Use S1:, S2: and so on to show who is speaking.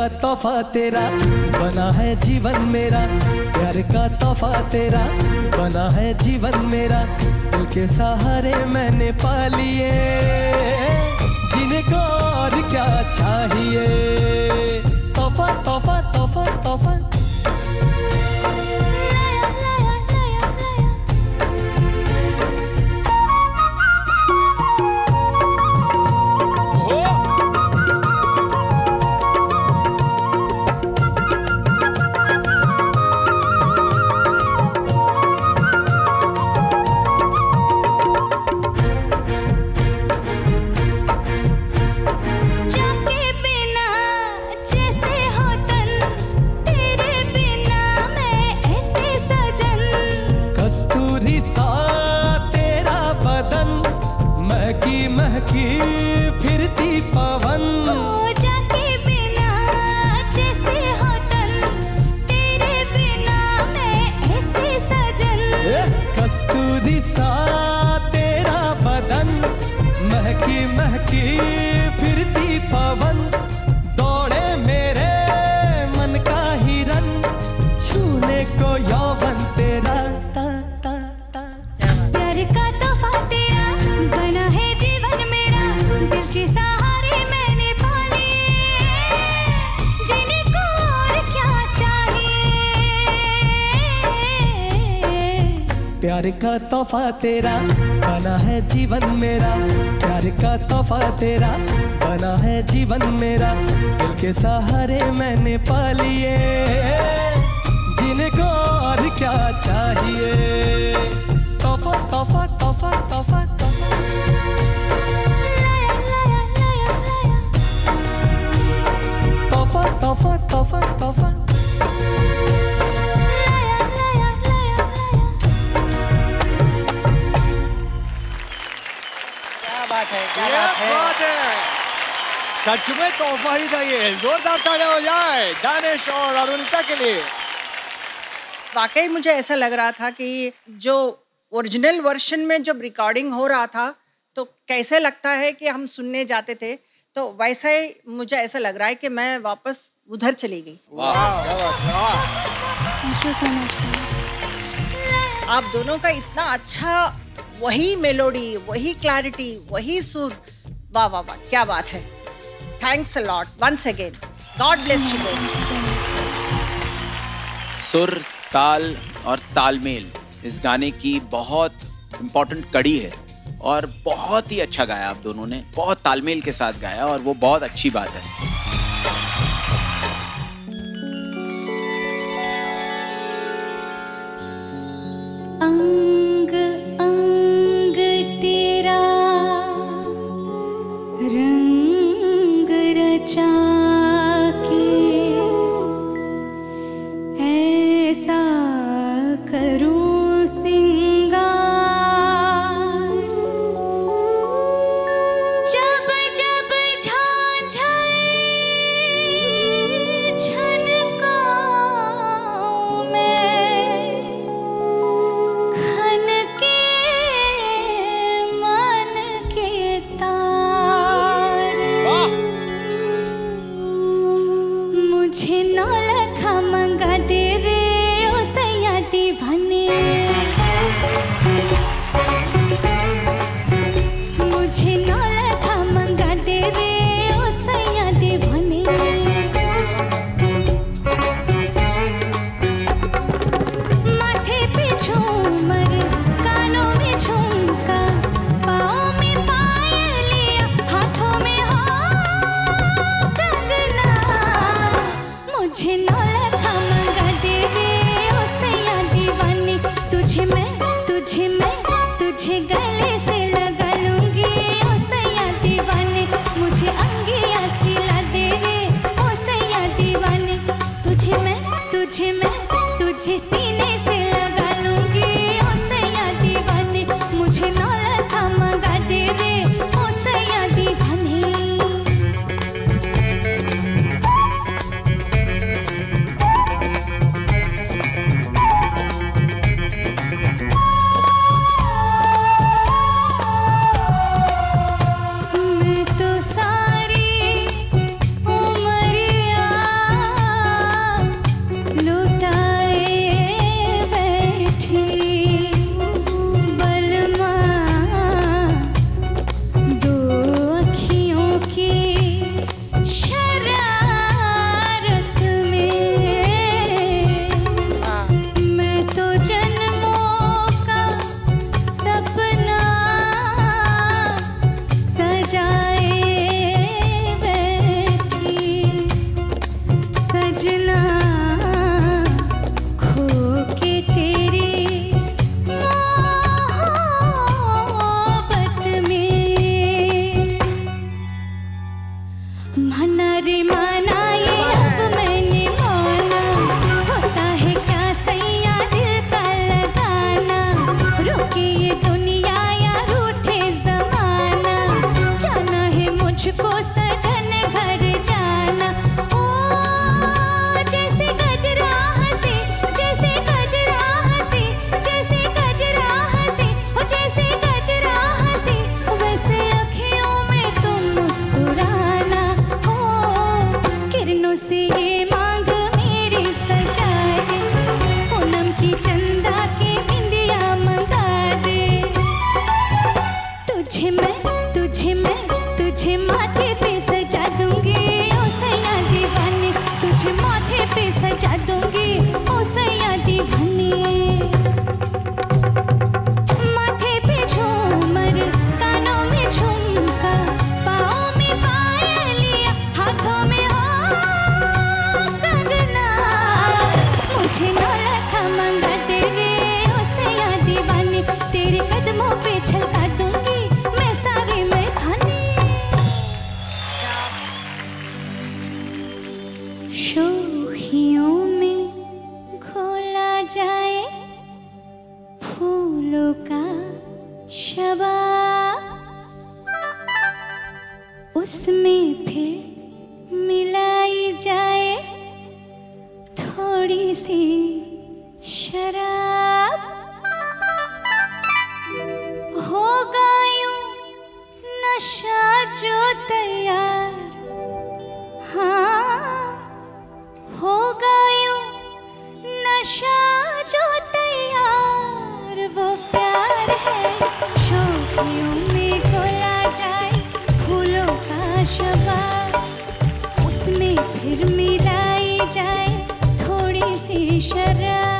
S1: का तोहफा तेरा, बना है जीवन मेरा। प्यार का तोहफा तेरा, बना है जीवन मेरा। दिल के सहारे मैंने पा लिए, जिनको और क्या चाहिए। तोहफा तोहफा तोहफा तोहफा। महकी महकी फिरती पवन।
S2: जाके बिना जैसे तेरे बिना मैं ऐसे सजन।
S1: कस्तूरी सा तेरा बदन महकी महकी फिरती पवन। का
S2: तोहफा तेरा, बना है जीवन मेरा।
S1: प्यार का तोहफा तेरा, बना है जीवन मेरा। दिल के सहारे मैंने पा लिए।
S3: बात है
S4: सच में तोहफा ही था ये जोरदार तालियाँ हो जाए दानिश और अरुणिता के लिए
S3: वाकई मुझे ऐसा लग रहा था कि जो ओरिजिनल वर्जन में जब रिकॉर्डिंग हो रहा था तो कैसे लगता है कि हम सुनने जाते थे? तो वैसा ही मुझे ऐसा लग रहा है कि मैं वापस उधर चली गई। आप दोनों का इतना अच्छा वही मेलोडी, वही क्लैरिटी वही सुर। वाह वाह वाह, क्या बात है। Thanks lot once again God bless you
S5: सुर, ताल और तालमेल इस गाने की बहुत इम्पोर्टेंट कड़ी है और बहुत ही अच्छा गाया आप दोनों ने। बहुत तालमेल के साथ गाया और वो बहुत अच्छी बात है। ಮನರೆ ಮನ शबा उसमें फिर मिलाई जाए थोड़ी सी शराब।